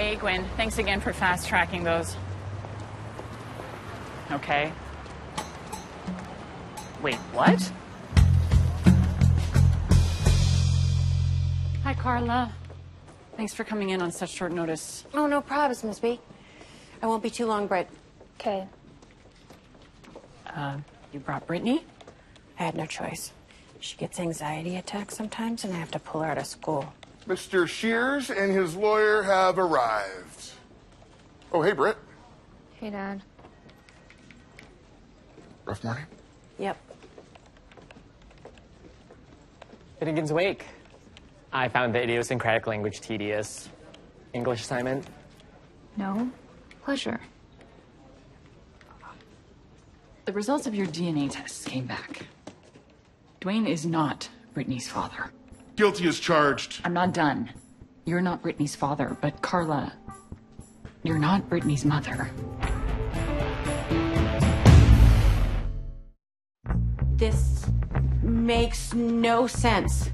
Hey, Gwen. Thanks again for fast tracking those. Okay. Wait, what? Hi, Carla. Thanks for coming in on such short notice. Oh, no problems, Miss B. I won't be too long, Britt. Okay. Uh, you brought Brittany? I had no choice. She gets anxiety attacks sometimes, and I have to pull her out of school. Mr. Shears and his lawyer have arrived. Oh, hey, Britt. Hey, Dad. Rough morning? Yep. Finnegans Wake. I found the idiosyncratic language tedious. English assignment? No. Pleasure. The results of your DNA tests came back. Dwayne is not Brittany's father. Guilty as charged. I'm not done. You're not Brittany's father, but Carla, you're not Brittany's mother. This makes no sense.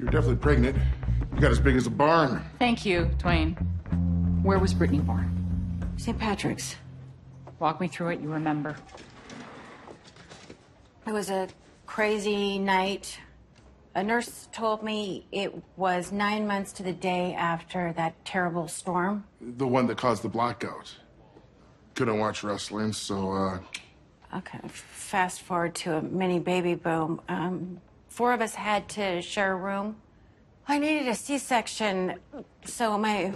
You're definitely pregnant. You got as big as a barn. Thank you, Dwayne. Where was Brittany born? St. Patrick's. Walk me through it, you remember. It was a crazy night. A nurse told me it was nine months to the day after that terrible storm. The one that caused the blackout. Couldn't watch wrestling, so, uh, Okay, fast forward to a mini baby boom. Um, four of us had to share a room. I needed a C-section, so my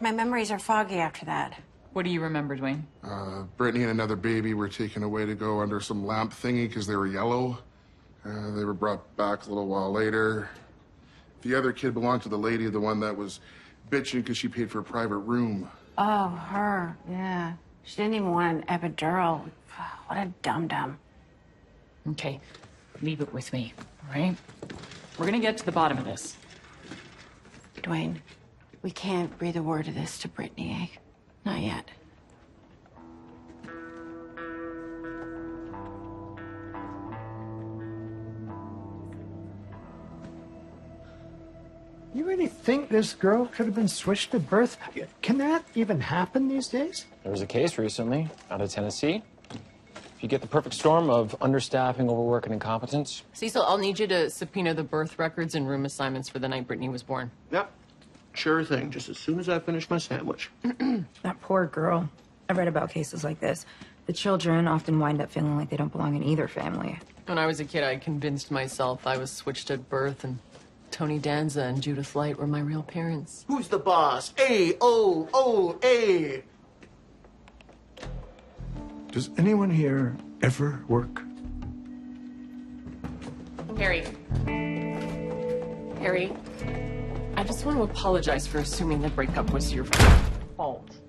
my memories are foggy after that. What do you remember, Dwayne? uh, Brittany and another baby were taken away to go under some lamp thingy because they were yellow. Uh, they were brought back a little while later. The other kid belonged to the lady, the one that was bitching because she paid for a private room. Oh, her, yeah. She didn't even want an epidural. What a dum dum. Okay, leave it with me, all right? We're gonna get to the bottom of this. Dwayne, we can't breathe a word of this to Brittany, eh? Not yet. You really think this girl could have been switched at birth? Can that even happen these days? There was a case recently out of Tennessee. If you get the perfect storm of understaffing, overwork, and incompetence, Cecil, I'll need you to subpoena the birth records and room assignments for the night Brittany was born. Yep. Sure thing, just as soon as I finish my sandwich. That poor girl. I've read about cases like this. The children often wind up feeling like they don't belong in either family. When I was a kid, I convinced myself I was switched at birth, and Tony Danza and Judith Light were my real parents. Who's the boss? A O O A. Does anyone here ever work? Harry. Harry, I just want to apologize for assuming the breakup was your fault.